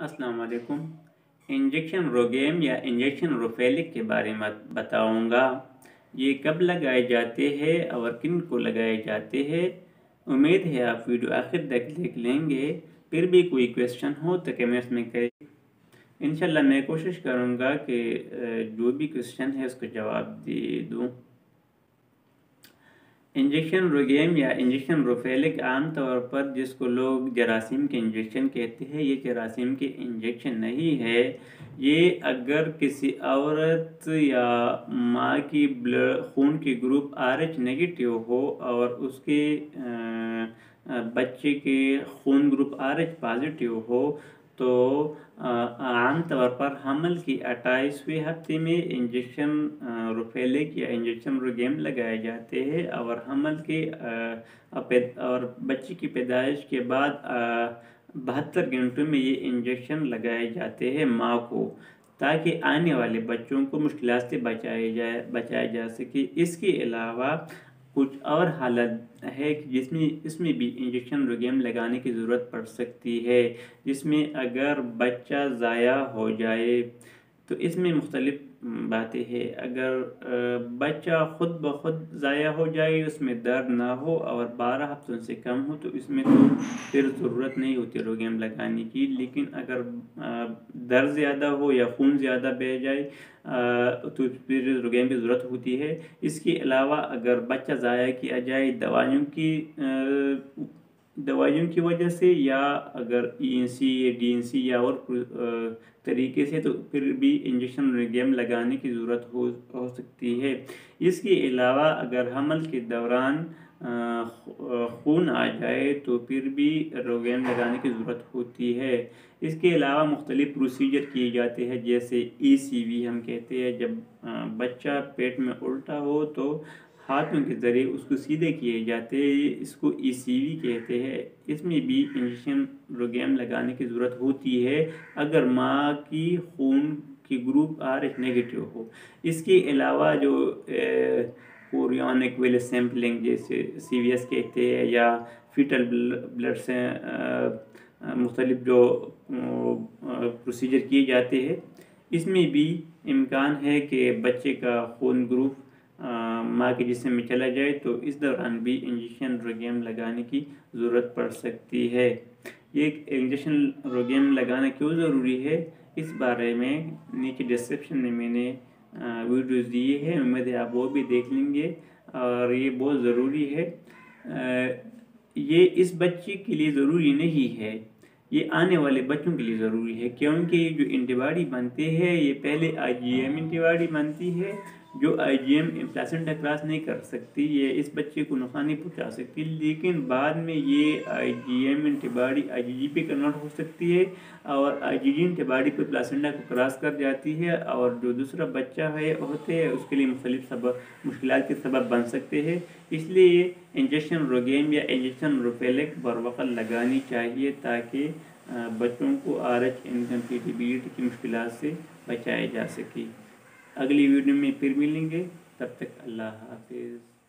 अस्सलाम वालेकुम इंजेक्शन रोगेम या इंजेक्शन रोफेलिक के बारे में बताऊँगा। ये कब लगाए जाते हैं और किन को लगाए जाते हैं? उम्मीद है आप वीडियो आखिर तक देख लेंगे। फिर भी कोई क्वेश्चन हो तो कमेंट्स में करें इंशाल्लाह मैं कोशिश करूँगा कि जो भी क्वेश्चन है उसको जवाब दे दूँ। इंजेक्शन रोगेम या इंजेक्शन रोफेलिक आम तौर पर जिसको लोग जरासीम के इंजेक्शन कहते हैं, ये जरासीम के इंजेक्शन नहीं है। ये अगर किसी औरत या माँ की ब्लड, खून की ग्रुप आर एच नेगेटिव हो और उसके बच्चे के खून ग्रुप आर एच पॉजिटिव हो तो आम तौर पर हमल की अट्ठाईसवें हफ़्ते में इंजेक्शन रुफेलिक या इंजेक्शन रुगेम लगाए जाते हैं और हमल के और बच्चे की पैदाइश के बाद बहत्तर घंटों में ये इंजेक्शन लगाए जाते हैं माँ को, ताकि आने वाले बच्चों को मुश्किल से बचाए जाए, बचाया जा सके। इसके अलावा कुछ और हालत है जिसमें, इसमें भी इंजेक्शन रोगेम लगाने की ज़रूरत पड़ सकती है, जिसमें अगर बच्चा ज़ाया हो जाए तो इसमें मुख्तलिफ़ बातें हैं। अगर बच्चा ख़ुद ब खुद ज़ाया हो जाए, उसमें दर्द ना हो और बारह हफ्तों से कम हो तो इसमें तो फिर ज़रूरत नहीं होती रोगेम लगाने की। लेकिन अगर दर्द ज़्यादा हो या खून ज़्यादा बह जाए तो फिर रोगेम की ज़रूरत होती है। इसके अलावा अगर बच्चा ज़ाया किया जाए दवाइयों की दवाइयों की वजह से या अगर ई एन सी या डी एन सी या और तरीके से तो फिर भी इंजेक्शन गेम लगाने की ज़रूरत हो हो सकती है। इसके अलावा अगर हमल के दौरान खून आ जाए तो फिर भी रोगेम लगाने की ज़रूरत होती है। इसके अलावा मुख्तलिफ़ प्रोसीजर किए जाते हैं, जैसे ई सी वी हम कहते हैं। जब बच्चा पेट में उल्टा हो तो हाथों के ज़रिए उसको सीधे किए जाते हैं। इसको ई सी वी कहते हैं। इसमें भी इंजेक्शन रोगेम लगाने की ज़रूरत होती है, अगर माँ की खून की ग्रुप आर नेगेटिव हो। इसके अलावा जो कोरियनिक वेल सैम्पलिंग जैसे सी वी एस कहते हैं या फीटल ब्लड से मुख्तलिफ़ जो प्रोसीजर किए जाते हैं। इसमें भी इम्कान है कि बच्चे का खून ग्रुप माँ के जिसम में चला जाए तो इस दौरान भी इंजेक्शन रोगेम लगाने की ज़रूरत पड़ सकती है। ये इंजेक्शन रोगेम लगाना क्यों ज़रूरी है? इस बारे में नीचे डिस्क्रिप्शन में मैंने वीडियोस दिए हैं, उम्मीद है आप वो भी देख लेंगे और ये बहुत ज़रूरी है। ये इस बच्चे के लिए ज़रूरी नहीं है, ये आने वाले बच्चों के लिए ज़रूरी है, क्योंकि ये जो एंटीबॉडी बनते हैं, ये पहले आई जी एम एंटीबॉडी बनती है जो I G M placenta cross नहीं कर सकती, ये इस बच्चे को नुकसान नहीं पहुँचा सकती, लेकिन बाद में ये आई जी एम एंटीबॉडी आई जी जी पे कन्वर्ट हो सकती है और आई जी जी एंटीबॉडी पर प्लासेंटा को क्रॉस कर जाती है और जो दूसरा बच्चा है, होते हैं, उसके लिए मुख्तलिफ़ सबब मुश्किल के सबब बन सकते हैं। इसलिए इंजेक्शन रोगेम या इंजेक्शन रोपेलिक बर वक्त लगानी चाहिए ताकि बच्चों को आर एच इनकम्पीटिबिलिटी की मुश्किल से बचाया जा सके। अगली वीडियो में फिर मिलेंगे। तब तक अल्लाह हाफिज़।